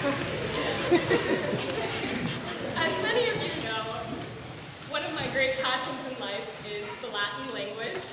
As many of you know, one of my great passions in life is the Latin language.